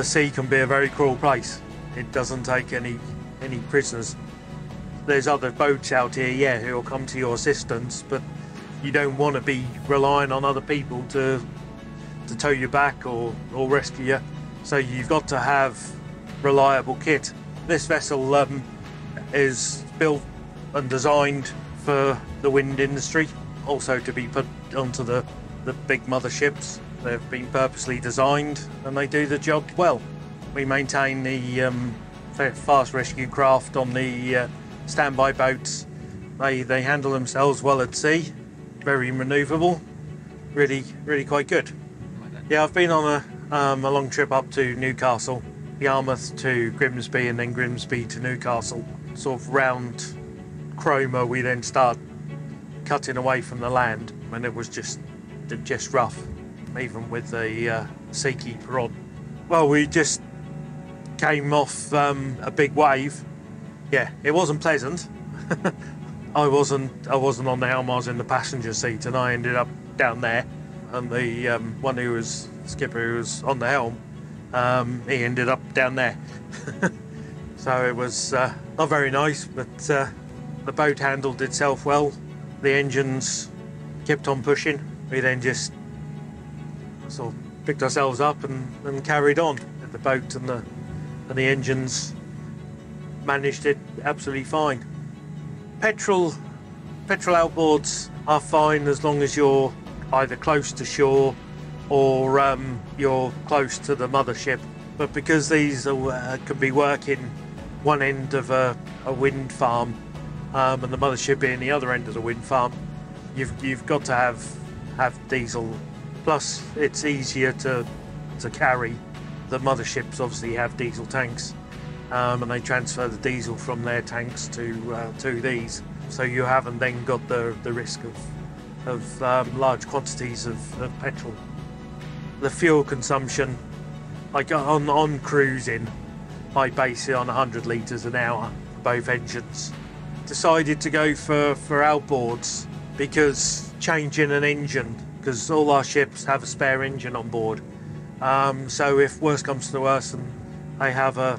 the sea can be a very cruel place. It doesn't take any any prisoners. There's other boats out here, yeah, who will come to your assistance, but you don't want to be relying on other people to to tow you back or, or rescue you. So you've got to have reliable kit. This vessel um, is built and designed for the wind industry, also to be put onto the, the big motherships. They've been purposely designed and they do the job well. We maintain the um, fast rescue craft on the uh, standby boats. They, they handle themselves well at sea, very manoeuvrable, really, really quite good. Yeah, I've been on a, um, a long trip up to Newcastle, Yarmouth to Grimsby, and then Grimsby to Newcastle. Sort of round Cromer, we then start cutting away from the land, and it was just just rough, even with the uh, seakeeper rod. Well, we just came off um, a big wave. Yeah, it wasn't pleasant. I wasn't I wasn't on the helm. I was in the passenger seat, and I ended up down there. And the um, one who was skipper who was on the helm, um, he ended up down there. so it was uh, not very nice, but uh, the boat handled itself well. The engines kept on pushing. We then just sort of picked ourselves up and, and carried on. The boat and the and the engines managed it absolutely fine. Petrol petrol outboards are fine as long as you're either close to shore or um, you're close to the mothership. But because these are, uh, can be working one end of a, a wind farm um, and the mothership being the other end of the wind farm, you've you've got to have have diesel. Plus, it's easier to to carry. The motherships obviously have diesel tanks, um, and they transfer the diesel from their tanks to uh, to these. So you haven't then got the the risk of of um, large quantities of, of petrol. The fuel consumption, like on on cruising, I base it on 100 litres an hour both engines. Decided to go for for outboards because changing an engine, because all our ships have a spare engine on board. Um, so if worse comes to worse and they have a,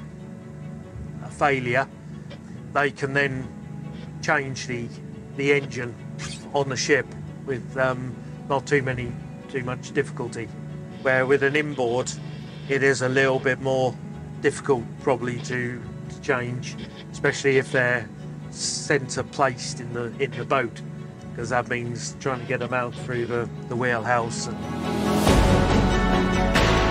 a failure, they can then change the the engine on the ship with um, not too many too much difficulty. Where with an inboard, it is a little bit more difficult probably to, to change, especially if they're centre placed in the in the boat, because that means trying to get them out through the, the wheelhouse. And...